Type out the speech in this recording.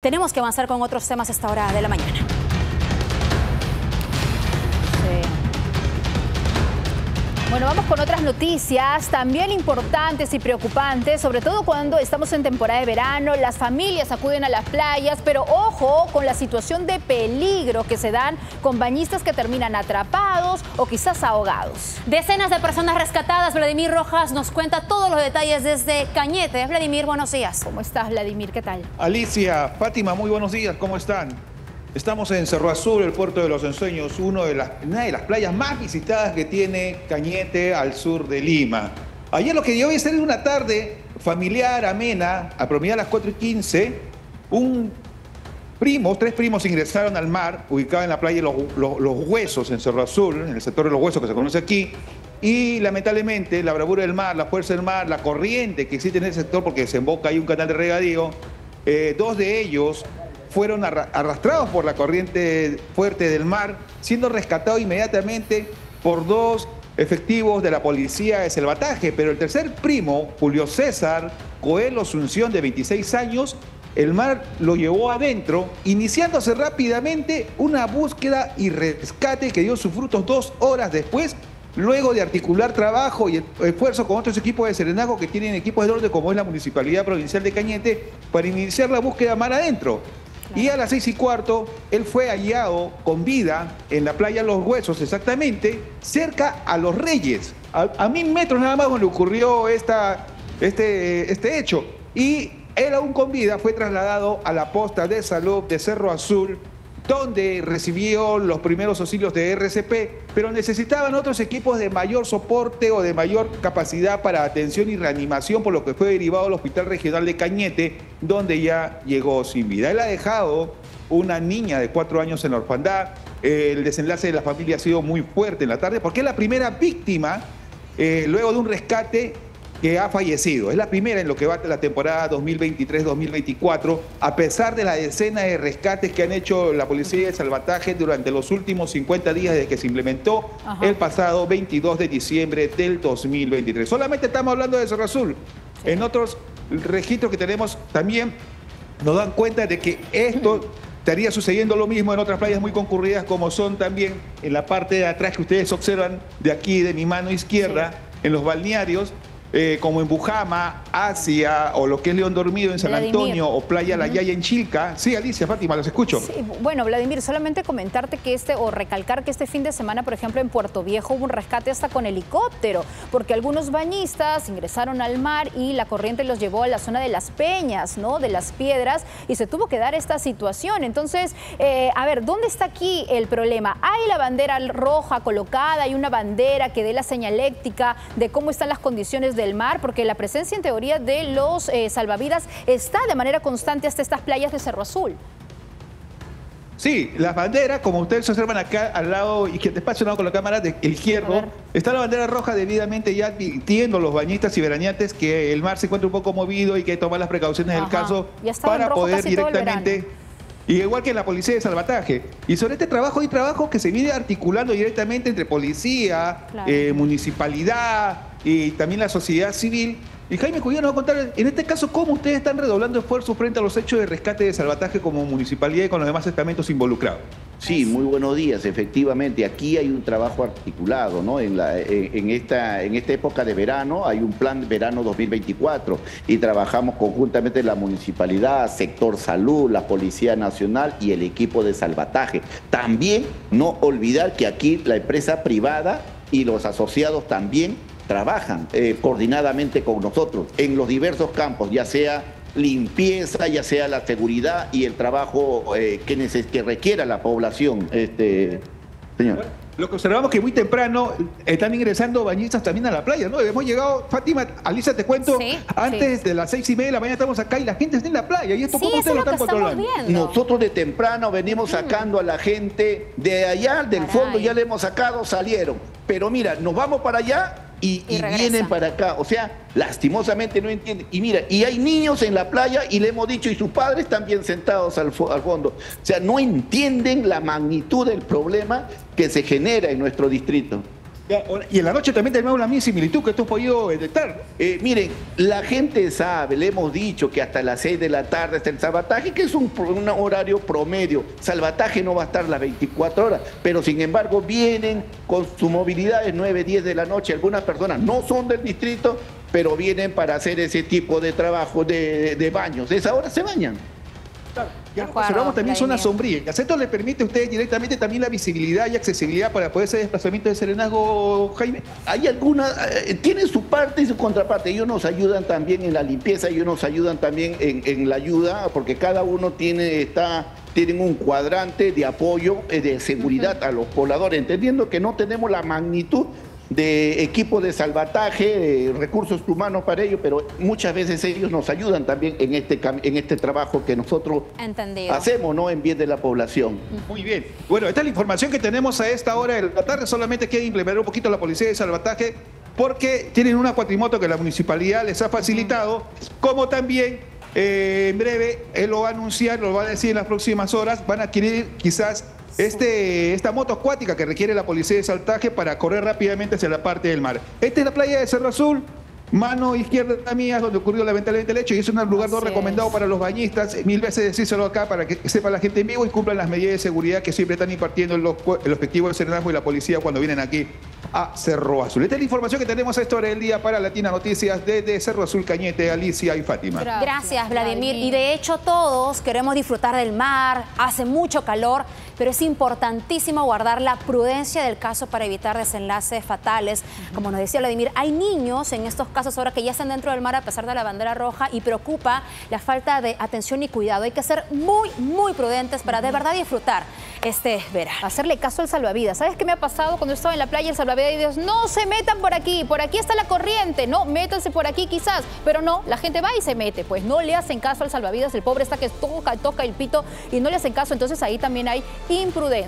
Tenemos que avanzar con otros temas esta hora de la mañana. Bueno, vamos con otras noticias también importantes y preocupantes, sobre todo cuando estamos en temporada de verano, las familias acuden a las playas, pero ojo con la situación de peligro que se dan con bañistas que terminan atrapados o quizás ahogados. Decenas de personas rescatadas, Vladimir Rojas nos cuenta todos los detalles desde Cañete. Vladimir, buenos días. ¿Cómo estás, Vladimir? ¿Qué tal? Alicia, Fátima, muy buenos días, ¿cómo están? Estamos en Cerro Azul, el puerto de los ensueños, uno de las, una de las playas más visitadas que tiene Cañete al sur de Lima. Ayer lo que dio hoy ser una tarde familiar, amena, a promedio a las 4 y 15, un primo, tres primos ingresaron al mar, ubicado en la playa los, los, Huesos, en Cerro Azul, en el sector de los Huesos que se conoce aquí, y lamentablemente la bravura del mar, la fuerza del mar, la corriente que existe en ese sector porque desemboca ahí un canal de regadío, eh, dos de ellos fueron arrastrados por la corriente fuerte del mar, siendo rescatados inmediatamente por dos efectivos de la policía de salvataje. Pero el tercer primo, Julio César Coelho Asunción, de 26 años, el mar lo llevó adentro, iniciándose rápidamente una búsqueda y rescate que dio sus frutos dos horas después, luego de articular trabajo y esfuerzo con otros equipos de Serenago que tienen equipos de orden como es la Municipalidad Provincial de Cañete, para iniciar la búsqueda mar adentro. Y a las seis y cuarto, él fue hallado con vida en la playa Los Huesos, exactamente, cerca a Los Reyes. A, mil metros nada más donde ocurrió esta, este, este hecho. Y él aún con vida fue trasladado a la posta de salud de Cerro Azul donde recibió los primeros auxilios de RCP, pero necesitaban otros equipos de mayor soporte o de mayor capacidad para atención y reanimación, por lo que fue derivado al Hospital Regional de Cañete, donde ya llegó sin vida. Él ha dejado una niña de cuatro años en la orfandad. El desenlace de la familia ha sido muy fuerte en la tarde, porque es la primera víctima, eh, luego de un rescate que ha fallecido. Es la primera en lo que va de la temporada 2023-2024, a pesar de la decena de rescates que han hecho la Policía de Salvataje durante los últimos 50 días desde que se implementó el pasado 22 de diciembre del 2023. Solamente estamos hablando de Cerro Azul. En otros registros que tenemos también nos dan cuenta de que esto estaría sucediendo lo mismo en otras playas muy concurridas como son también en la parte de atrás que ustedes observan de aquí de mi mano izquierda, en los balnearios, eh, como en Bujama, Asia, o lo que es León Dormido en San Antonio, o Playa La Yaya en Chilca. Sí, Alicia, Fátima, los escucho. Sí, bueno, Vladimir, solamente comentarte que este, o recalcar que este fin de semana, por ejemplo, en Puerto Viejo hubo un rescate hasta con helicóptero, porque algunos bañistas ingresaron al mar y la corriente los llevó a la zona de las peñas, ¿no? De las piedras, y se tuvo que dar esta situación. Entonces, eh, a ver, ¿dónde está aquí el problema? Hay la bandera roja colocada, hay una bandera que dé la señaléctica de cómo están las condiciones del mar, porque la presencia en teoría de los eh, salvavidas está de manera constante hasta estas playas de Cerro Azul. Sí, las banderas, como ustedes observan acá al lado y que despacio con la cámara de izquierdo, está la bandera roja debidamente ya advirtiendo los bañistas y veraneantes que el mar se encuentra un poco movido y que hay que tomar las precauciones del caso para poder directamente y igual que la policía de salvataje. Y sobre este trabajo hay trabajo que se viene articulando directamente entre policía, eh, municipalidad y también la sociedad civil. Y Jaime Cuyano nos va a contar, en este caso, cómo ustedes están redoblando esfuerzos frente a los hechos de rescate de salvataje como municipalidad y con los demás estamentos involucrados. Sí, muy buenos días. Efectivamente, aquí hay un trabajo articulado, ¿no? En, la, en, esta, en esta época de verano hay un plan verano 2024 y trabajamos conjuntamente la municipalidad, sector salud, la Policía Nacional y el equipo de salvataje. También no olvidar que aquí la empresa privada y los asociados también trabajan eh, coordinadamente con nosotros en los diversos campos, ya sea limpieza, ya sea la seguridad y el trabajo eh, que, que requiera la población, este, señor. lo que observamos que muy temprano están ingresando bañistas también a la playa, ¿no? Hemos llegado, Fátima, Alisa, te cuento, antes de las seis y media de la mañana estamos acá y la gente está en la playa. ¿Y esto cómo ustedes lo están controlando? Nosotros de temprano venimos sacando a la gente de allá, del fondo ya le hemos sacado, salieron. Pero mira, nos vamos para allá y, vienen para acá. O sea, lastimosamente no entienden. Y mira, y hay niños en la playa y le hemos dicho, y sus padres también sentados al, al, fondo. O sea, no entienden la magnitud del problema que se genera en nuestro distrito. Y en la noche también tenemos la misma similitud que tú has podido detectar. Eh, miren, la gente sabe, le hemos dicho que hasta las 6 de la tarde está el salvataje, que es un, horario promedio. Salvataje no va a estar las 24 horas, pero sin embargo vienen con su movilidad de 9, 10 de la noche. Algunas personas no son del distrito, pero vienen para hacer ese tipo de trabajo de, de baños. De esa hora se bañan. Ya observamos también zonas sombrías. Esto le permite a ustedes directamente también la visibilidad y accesibilidad para poder hacer desplazamiento de serenazgo, Jaime. Hay alguna, eh, tiene su parte y su contraparte. Ellos nos ayudan también en la limpieza, ellos nos ayudan también en, la ayuda, porque cada uno tiene, está tienen un cuadrante de apoyo, eh, de seguridad a los pobladores, entendiendo que no tenemos la magnitud de equipo de salvataje, recursos humanos para ello, pero muchas veces ellos nos ayudan también en este, en este trabajo que nosotros hacemos ¿no? en bien de la población. Muy bien. Bueno, esta es la información que tenemos a esta hora de la tarde. Solamente quiere implementar un poquito la policía de salvataje porque tienen una cuatrimoto que la municipalidad les ha facilitado, como también eh, en breve él lo va a anunciar, lo va a decir en las próximas horas, van a adquirir quizás este, esta moto acuática que requiere la policía de saltaje para correr rápidamente hacia la parte del mar. Esta es la playa de Cerro Azul. Mano izquierda mía donde ocurrió lamentablemente el hecho y es un lugar no recomendado para los bañistas. Mil veces decírselo acá para que sepa la gente en vivo y cumplan las medidas de seguridad que siempre están impartiendo los, el objetivo del Serenazgo y la policía cuando vienen aquí a Cerro Azul. Esta es la información que tenemos a esta hora del día para Latina Noticias desde Cerro Azul, Cañete, Alicia y Fátima. Gracias, Vladimir. Y de hecho todos queremos disfrutar del mar, hace mucho calor, pero es importantísimo guardar la prudencia del caso para evitar desenlaces fatales. Como nos decía Vladimir, hay niños en estos casos ahora que ya están dentro del mar a pesar de la bandera roja y preocupa la falta de atención y cuidado. Hay que ser muy, muy prudentes para de verdad disfrutar este verano. Hacerle caso al salvavidas. ¿Sabes qué me ha pasado cuando estaba en la playa el salvavidas y no se metan por aquí, por aquí está la corriente, no, métanse por aquí quizás, pero no, la gente va y se mete, pues no le hacen caso al salvavidas, el pobre está que toca, toca el pito y no le hacen caso, entonces ahí también hay imprudencia.